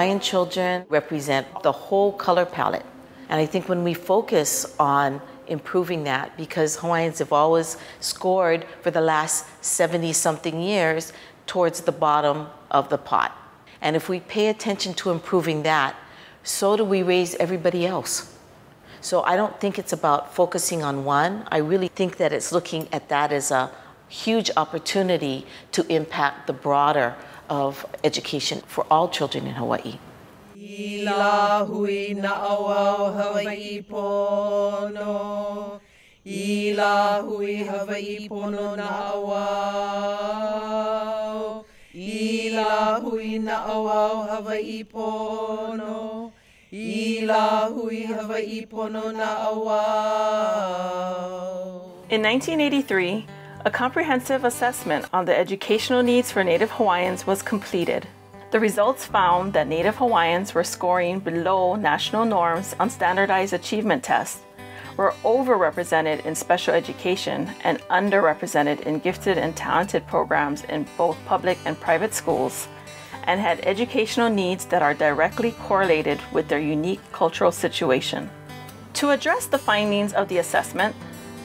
Hawaiian children represent the whole color palette. And I think when we focus on improving that, because Hawaiians have always scored for the last 70 something years towards the bottom of the pot. And if we pay attention to improving that, so do we raise everybody else. So I don't think it's about focusing on one. I really think that it's looking at that as a huge opportunity to impact the broader of education for all children in Hawaii. Ila hui na awau Hawaii pono. Ila hui Hawaii pono na awau. Ila hui na awau Hawaii pono. Ila hui Hawaii pono na awau. In 1983, a comprehensive assessment on the educational needs for Native Hawaiians was completed. The results found that Native Hawaiians were scoring below national norms on standardized achievement tests, were overrepresented in special education, and underrepresented in gifted and talented programs in both public and private schools, and had educational needs that are directly correlated with their unique cultural situation. To address the findings of the assessment,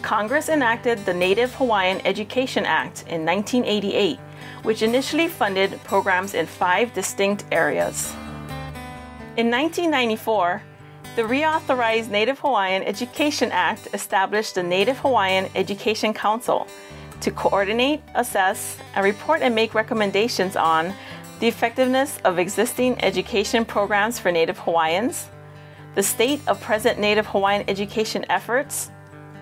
Congress enacted the Native Hawaiian Education Act in 1988 which initially funded programs in five distinct areas. In 1994, the reauthorized Native Hawaiian Education Act established the Native Hawaiian Education Council to coordinate, assess, and report and make recommendations on the effectiveness of existing education programs for Native Hawaiians, the state of present Native Hawaiian education efforts,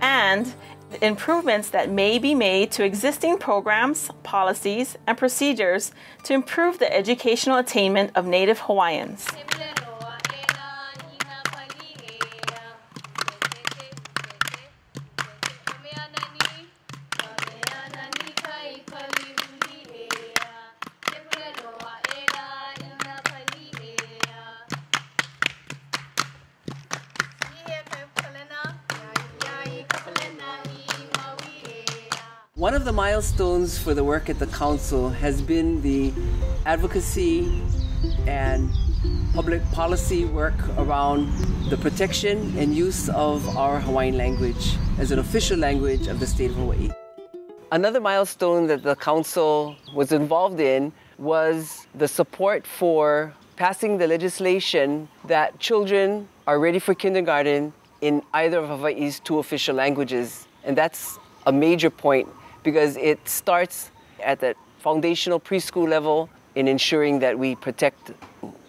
and improvements that may be made to existing programs, policies, and procedures to improve the educational attainment of Native Hawaiians. One of the milestones for the work at the Council has been the advocacy and public policy work around the protection and use of our Hawaiian language as an official language of the state of Hawaii. Another milestone that the Council was involved in was the support for passing the legislation that children are ready for kindergarten in either of Hawaii's two official languages. And that's a major point because it starts at the foundational preschool level in ensuring that we protect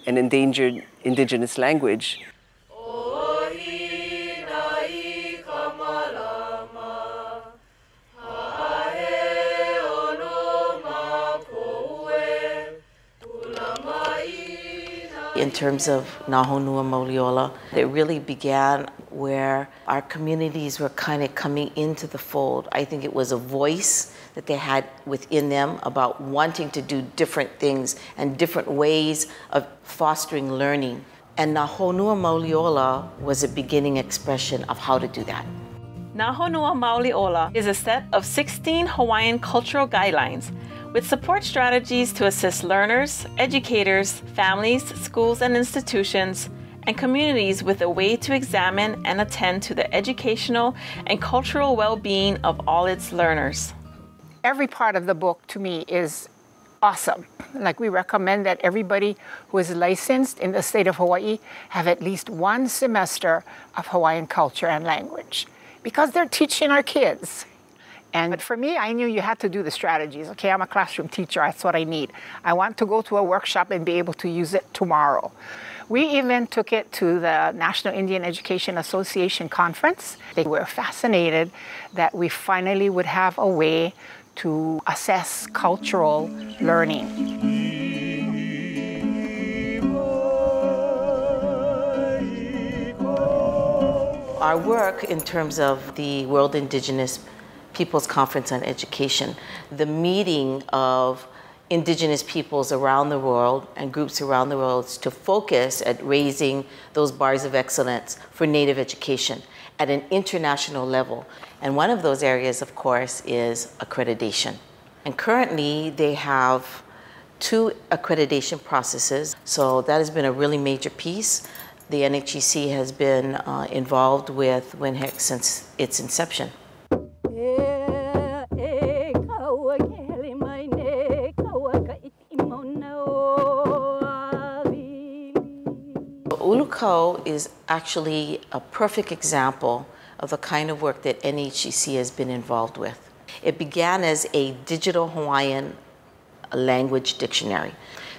an endangered indigenous language. In terms of Na Honua Mauli Ola, it really began where our communities were kind of coming into the fold. I think it was a voice that they had within them about wanting to do different things and different ways of fostering learning. And Na Honua Mauli Ola was a beginning expression of how to do that. Na Honua Mauli Ola is a set of 16 Hawaiian cultural guidelines with support strategies to assist learners, educators, families, schools and institutions, and communities with a way to examine and attend to the educational and cultural well being of all its learners. Every part of the book to me is awesome. Like, we recommend that everybody who is licensed in the state of Hawaii have at least one semester of Hawaiian culture and language because they're teaching our kids. And but for me, I knew you had to do the strategies. Okay, I'm a classroom teacher, that's what I need. I want to go to a workshop and be able to use it tomorrow. We even took it to the National Indian Education Association conference. They were fascinated that we finally would have a way to assess cultural learning. Our work in terms of the World Indigenous Peoples Conference on Education, the meeting of indigenous peoples around the world and groups around the world to focus at raising those bars of excellence for Native education at an international level. And one of those areas, of course, is accreditation. And currently, they have two accreditation processes. So that has been a really major piece. The NHEC has been uh, involved with WINHEC since its inception. Ulukau is actually a perfect example of the kind of work that NHEC has been involved with. It began as a digital Hawaiian language dictionary.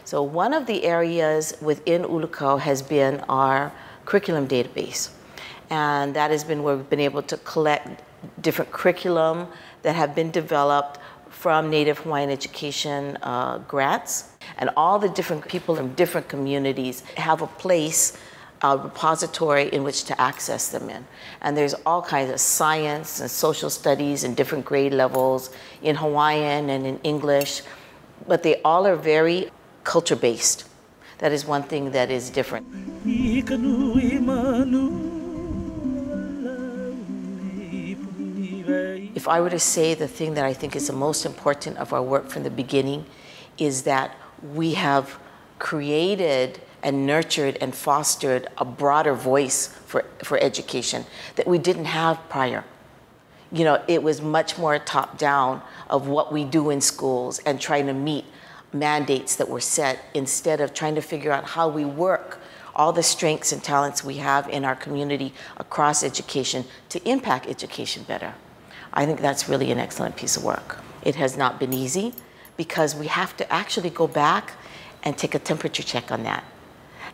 So one of the areas within Ulukau has been our curriculum database. And that has been where we've been able to collect different curriculum that have been developed from Native Hawaiian education uh, grants. And all the different people in different communities have a place, a repository in which to access them in. And there's all kinds of science and social studies in different grade levels in Hawaiian and in English, but they all are very culture based. That is one thing that is different. If I were to say the thing that I think is the most important of our work from the beginning is that we have created and nurtured and fostered a broader voice for, for education that we didn't have prior. You know, it was much more top down of what we do in schools and trying to meet mandates that were set instead of trying to figure out how we work all the strengths and talents we have in our community across education to impact education better. I think that's really an excellent piece of work. It has not been easy because we have to actually go back and take a temperature check on that.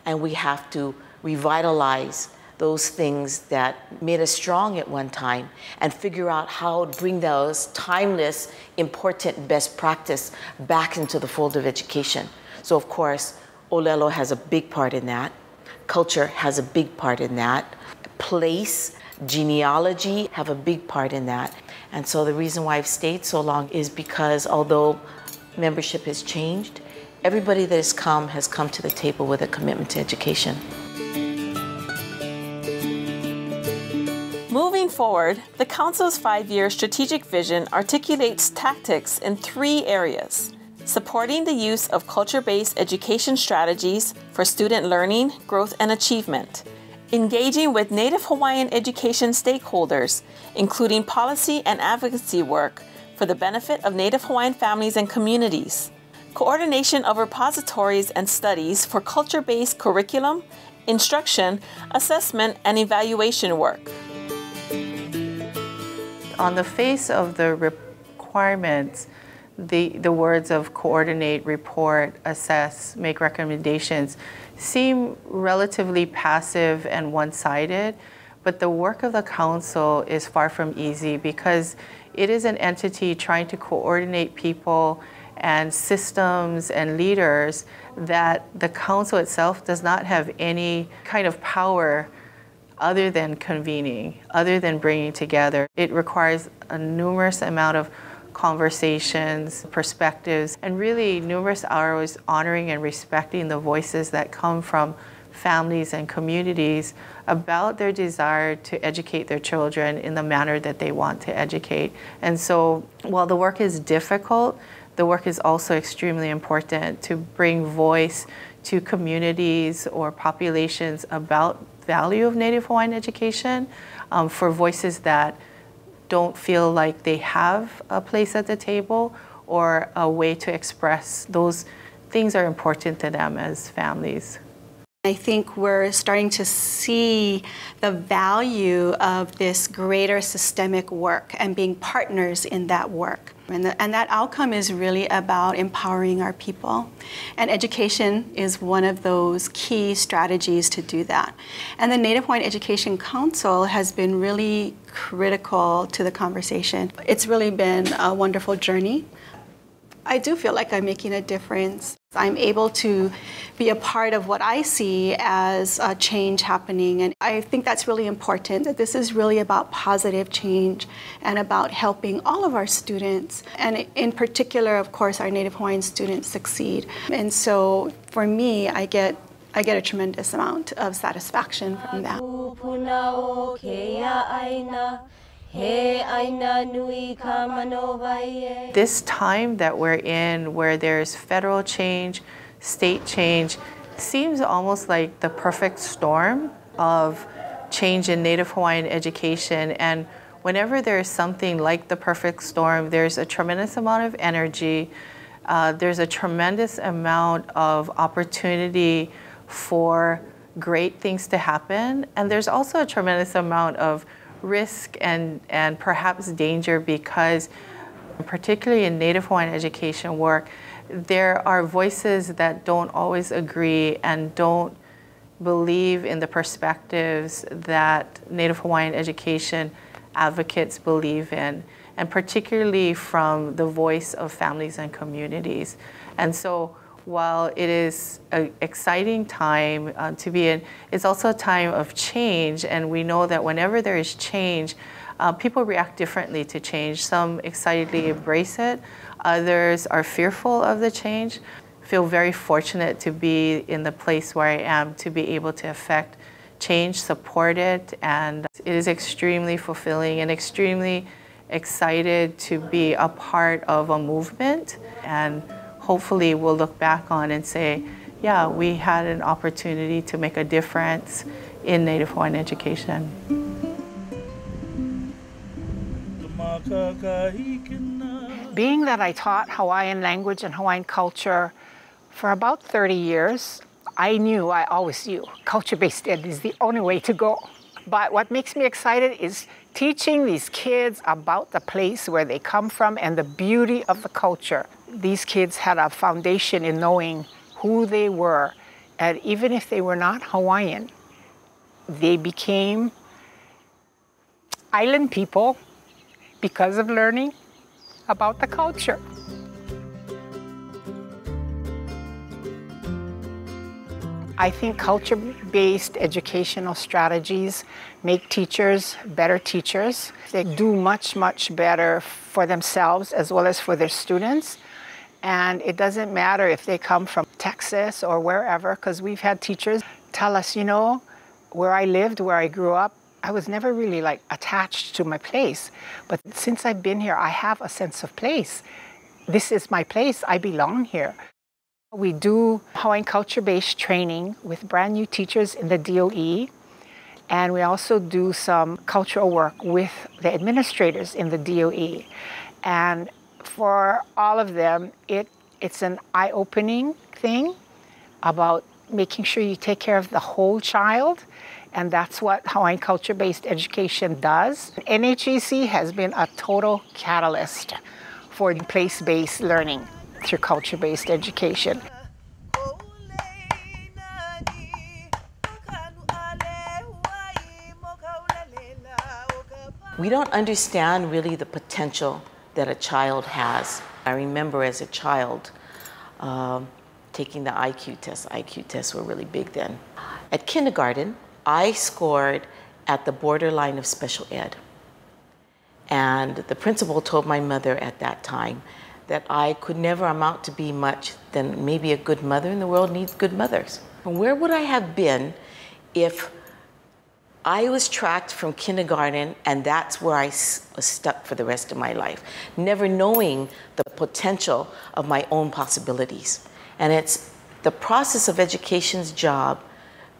And we have to revitalize those things that made us strong at one time and figure out how to bring those timeless, important best practice back into the fold of education. So of course, Olelo has a big part in that. Culture has a big part in that. Place, genealogy have a big part in that. And so the reason why I've stayed so long is because although membership has changed, everybody that has come has come to the table with a commitment to education. Moving forward, the Council's five year strategic vision articulates tactics in three areas supporting the use of culture based education strategies for student learning, growth, and achievement, engaging with Native Hawaiian education stakeholders, including policy and advocacy work for the benefit of Native Hawaiian families and communities, coordination of repositories and studies for culture based curriculum, instruction, assessment, and evaluation work. On the face of the requirements, the, the words of coordinate, report, assess, make recommendations seem relatively passive and one sided, but the work of the council is far from easy because it is an entity trying to coordinate people and systems and leaders that the council itself does not have any kind of power other than convening, other than bringing together. It requires a numerous amount of conversations, perspectives, and really numerous hours honoring and respecting the voices that come from families and communities about their desire to educate their children in the manner that they want to educate. And so while the work is difficult, the work is also extremely important to bring voice to communities or populations about value of Native Hawaiian education um, for voices that don't feel like they have a place at the table or a way to express those things are important to them as families. I think we're starting to see the value of this greater systemic work and being partners in that work. And, the, and, that outcome is really about empowering our people. And education is one of those key strategies to do that. And the Native Hawaiian Education Council has been really critical to the conversation. It's really been a wonderful journey. I do feel like I'm making a difference. I'm able to be a part of what I see as a change happening. And I think that's really important that this is really about positive change and about helping all of our students, and in particular, of course, our Native Hawaiian students succeed. And so for me, I get I get a tremendous amount of satisfaction from that. This time that we're in, where there's federal change, state change, seems almost like the perfect storm of change in Native Hawaiian education. And whenever there's something like the perfect storm, there's a tremendous amount of energy, uh, there's a tremendous amount of opportunity for great things to happen, and there's also a tremendous amount of risk and, and perhaps danger because, particularly in Native Hawaiian education work, there are voices that don't always agree and don't believe in the perspectives that Native Hawaiian education advocates believe in, and particularly from the voice of families and communities. And so while it is an exciting time uh, to be in, it's also a time of change. And we know that whenever there is change, uh, people react differently to change. Some excitedly embrace it, others are fearful of the change. Feel very fortunate to be in the place where I am to be able to affect change, support it, and it is extremely fulfilling and extremely excited to be a part of a movement and hopefully we'll look back on and say, yeah, we had an opportunity to make a difference in Native Hawaiian education. Being that I taught Hawaiian language and Hawaiian culture for about 30 years, I knew, I always knew, culture-based ed is the only way to go. But what makes me excited is teaching these kids about the place where they come from and the beauty of the culture these kids had a foundation in knowing who they were. And even if they were not Hawaiian, they became island people because of learning about the culture. I think culture-based educational strategies make teachers better teachers. They do much, much better for themselves as well as for their students. And it doesn't matter if they come from Texas or wherever, because we've had teachers tell us, you know, where I lived, where I grew up, I was never really like attached to my place. But since I've been here, I have a sense of place. This is my place, I belong here. We do Hawaiian culture-based training with brand new teachers in the DOE. And we also do some cultural work with the administrators in the DOE. And for all of them, it, it's an eye-opening thing about making sure you take care of the whole child. And that's what Hawaiian culture-based education does. NHEC has been a total catalyst for place-based learning through culture-based education. We don't understand really the potential that a child has. I remember as a child um, taking the IQ test. IQ tests were really big then. At kindergarten, I scored at the borderline of special ed. And the principal told my mother at that time that I could never amount to be much than maybe a good mother, and the world needs good mothers. Where would I have been if I was tracked from kindergarten, and that's where I was stuck for the rest of my life, never knowing the potential of my own possibilities. And it's the process of education's job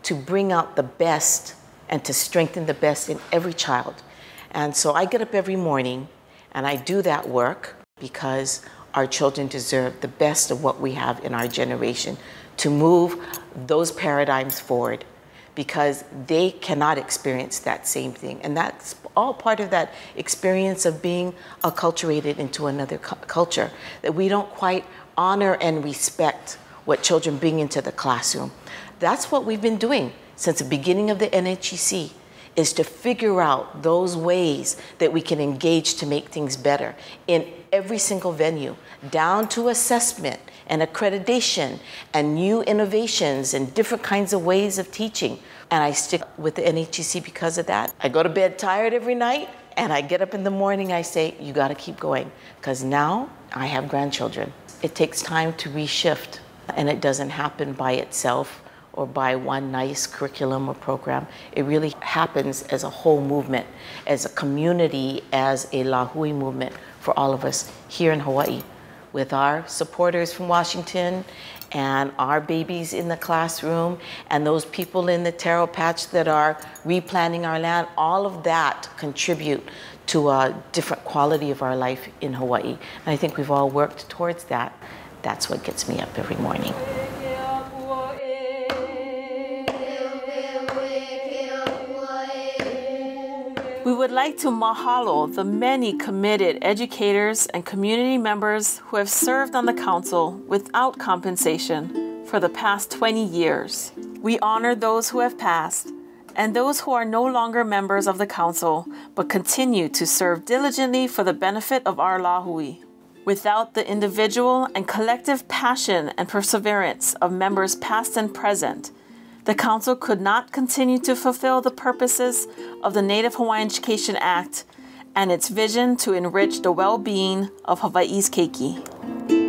to bring out the best and to strengthen the best in every child. And so I get up every morning and I do that work because our children deserve the best of what we have in our generation to move those paradigms forward because they cannot experience that same thing. And that's all part of that experience of being acculturated into another cu culture, that we don't quite honor and respect what children bring into the classroom. That's what we've been doing since the beginning of the NHEC is to figure out those ways that we can engage to make things better in every single venue, down to assessment and accreditation and new innovations and different kinds of ways of teaching. And I stick with the NHEC because of that. I go to bed tired every night and I get up in the morning, I say, you gotta keep going. Because now I have grandchildren. It takes time to reshift and it doesn't happen by itself or by one nice curriculum or program. It really happens as a whole movement, as a community, as a Lahui movement for all of us here in Hawaii with our supporters from Washington and our babies in the classroom and those people in the taro patch that are replanting our land, all of that contribute to a different quality of our life in Hawaii. And I think we've all worked towards that. That's what gets me up every morning. We would like to mahalo the many committed educators and community members who have served on the Council without compensation for the past 20 years. We honor those who have passed and those who are no longer members of the Council but continue to serve diligently for the benefit of our Lahui. Without the individual and collective passion and perseverance of members past and present, the Council could not continue to fulfill the purposes of the Native Hawaiian Education Act and its vision to enrich the well being of Hawaii's keiki.